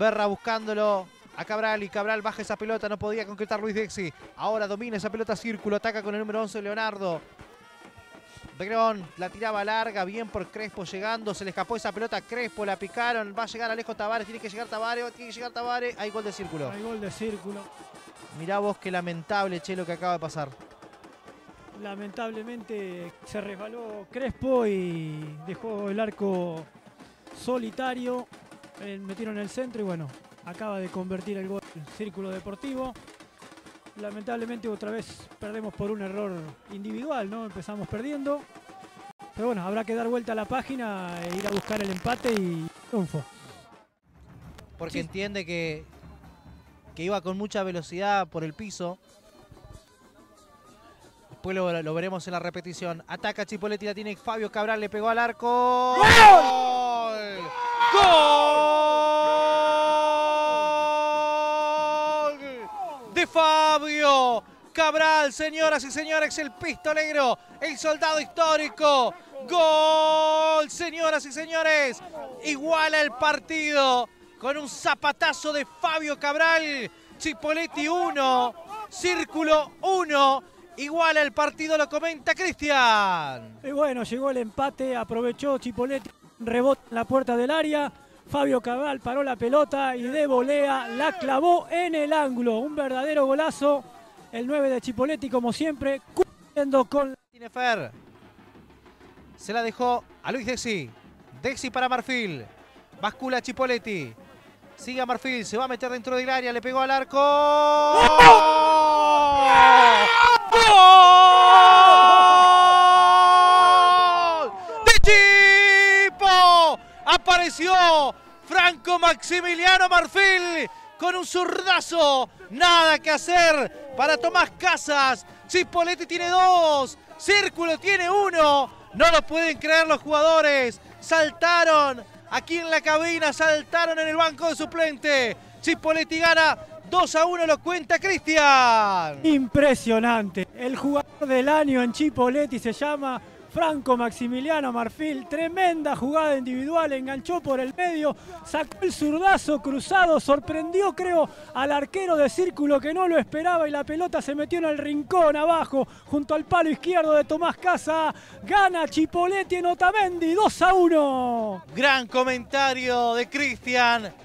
Berra buscándolo a Cabral y Cabral baja esa pelota, no podía concretar Luis Dexi. Ahora domina esa pelota círculo, ataca con el número 11 Leonardo. Begrón la tiraba larga, bien por Crespo llegando, se le escapó esa pelota a Crespo, la picaron, va a llegar Alejo Tavares, tiene que llegar Tavares, tiene que llegar Tavares, hay gol de círculo. Hay gol de círculo. Mirá vos qué lamentable, che, lo que acaba de pasar. Lamentablemente se resbaló Crespo y dejó el arco solitario. Eh, metieron el centro y bueno, acaba de convertir el gol en círculo deportivo. Lamentablemente otra vez perdemos por un error individual, ¿no? Empezamos perdiendo. Pero bueno, habrá que dar vuelta a la página e ir a buscar el empate y triunfo. Porque Sí. entiende que, que iba con mucha velocidad por el piso. Después lo, lo veremos en la repetición. Ataca Chipoletti, la tiene Fabio Cabral, le pegó al arco. ¡Gol! Fabio Cabral, señoras y señores, el pistolero, el soldado histórico. Gol, señoras y señores. Iguala el partido con un zapatazo de Fabio Cabral. Chipoletti 1, Círculo 1. Iguala el partido, lo comenta Cristian. Y bueno, llegó el empate, aprovechó Chipoletti, rebote en la puerta del área. Fabio Cabral paró la pelota y de volea la clavó en el ángulo. Un verdadero golazo. El 9 de Chipoletti, como siempre, cumpliendo con Tiene Fer. Se la dejó a Luis Dexi. Dexi para Marfil. Bascula Chipoletti. Sigue a Marfil. Se va a meter dentro del área. Le pegó al arco. ¡Gol! ¡De Chipo! Apareció Franco Maximiliano Marfil con un zurdazo. Nada que hacer para Tomás Casas. Chipoletti tiene dos. Círculo tiene uno. No lo pueden creer los jugadores. Saltaron aquí en la cabina, saltaron en el banco de suplente. Chipoletti gana 2 a 1, lo cuenta Cristian. Impresionante. El jugador del año en Chipoletti se llama Franco Maximiliano Marfil. Tremenda jugada individual. Enganchó por el medio. Sacó el zurdazo cruzado. Sorprendió, creo, al arquero de círculo que no lo esperaba. Y la pelota se metió en el rincón abajo, junto al palo izquierdo de Tomás Casa. Gana Chipoletti en Otamendi. 2 a 1. Gran comentario de Cristian.